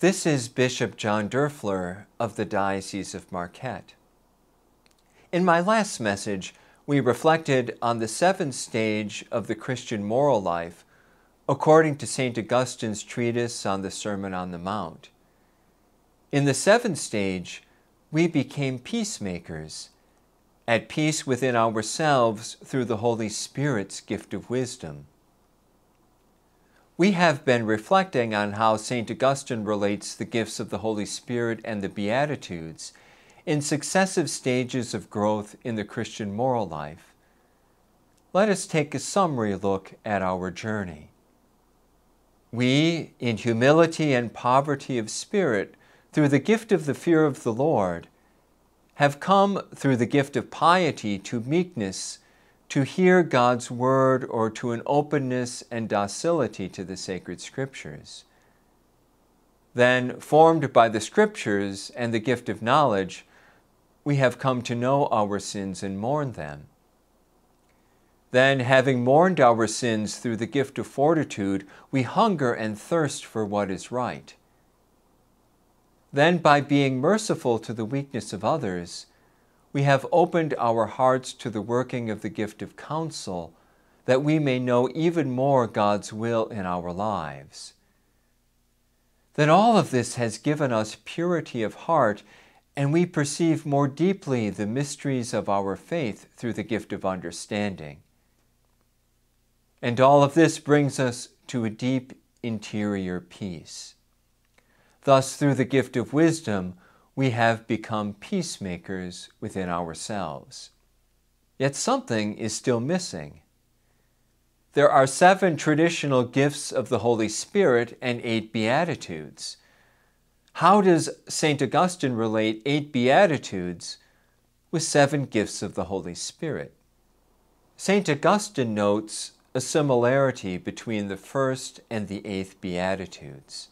This is Bishop John Doerfler of the Diocese of Marquette. In my last message, we reflected on the seventh stage of the Christian moral life according to St. Augustine's treatise on the Sermon on the Mount. In the seventh stage, we became peacemakers, at peace within ourselves through the Holy Spirit's gift of wisdom. We have been reflecting on how St. Augustine relates the gifts of the Holy Spirit and the Beatitudes in successive stages of growth in the Christian moral life. Let us take a summary look at our journey. We, in humility and poverty of spirit, through the gift of the fear of the Lord, have come through the gift of piety to meekness to hear God's word or to an openness and docility to the sacred scriptures. Then, formed by the scriptures and the gift of knowledge, we have come to know our sins and mourn them. Then, having mourned our sins through the gift of fortitude, we hunger and thirst for what is right. Then, by being merciful to the weakness of others, we have opened our hearts to the working of the gift of counsel, that we may know even more God's will in our lives. Then all of this has given us purity of heart, and we perceive more deeply the mysteries of our faith through the gift of understanding. And all of this brings us to a deep interior peace. Thus, through the gift of wisdom, we have become peacemakers within ourselves. Yet something is still missing. There are seven traditional gifts of the Holy Spirit and eight Beatitudes. How does St. Augustine relate eight Beatitudes with seven gifts of the Holy Spirit? St. Augustine notes a similarity between the first and the eighth Beatitudes.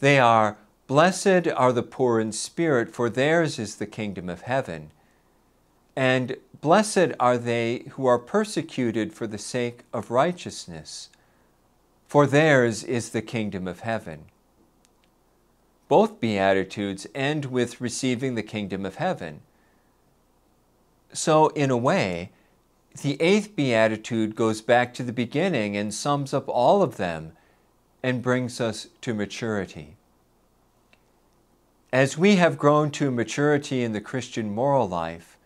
They are Blessed are the poor in spirit, for theirs is the kingdom of heaven. And blessed are they who are persecuted for the sake of righteousness, for theirs is the kingdom of heaven. Both Beatitudes end with receiving the kingdom of heaven. So, in a way, the eighth Beatitude goes back to the beginning and sums up all of them and brings us to maturity. As we have grown to maturity in the Christian moral life,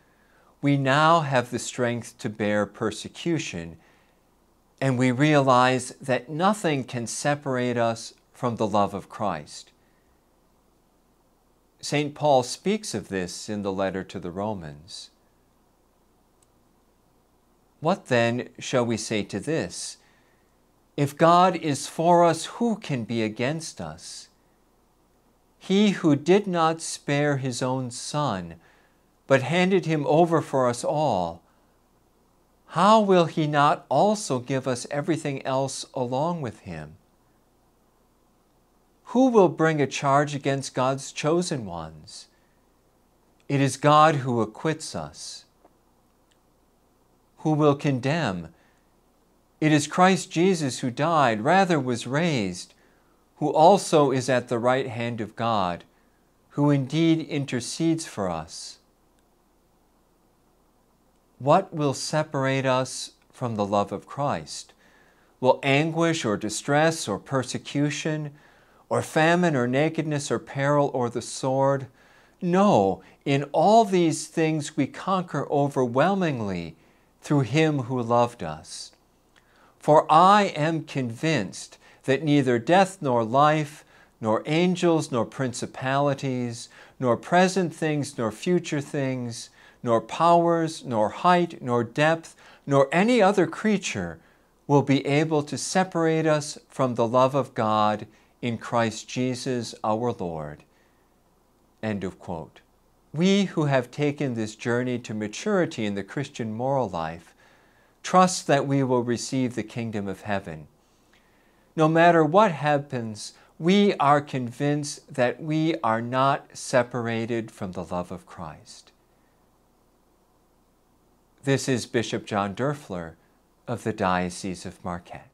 we now have the strength to bear persecution, and we realize that nothing can separate us from the love of Christ. St. Paul speaks of this in the letter to the Romans. What then shall we say to this? If God is for us, who can be against us? He who did not spare his own Son, but handed him over for us all, how will he not also give us everything else along with him? Who will bring a charge against God's chosen ones? It is God who acquits us. Who will condemn? It is Christ Jesus who died, rather was raised who also is at the right hand of God, who indeed intercedes for us. What will separate us from the love of Christ? Will anguish or distress or persecution or famine or nakedness or peril or the sword? No, in all these things we conquer overwhelmingly through Him who loved us. For I am convinced that neither death nor life, nor angels nor principalities, nor present things nor future things, nor powers, nor height, nor depth, nor any other creature will be able to separate us from the love of God in Christ Jesus our Lord. End of quote. We who have taken this journey to maturity in the Christian moral life trust that we will receive the kingdom of heaven no matter what happens, we are convinced that we are not separated from the love of Christ. This is Bishop John Doerfler of the Diocese of Marquette.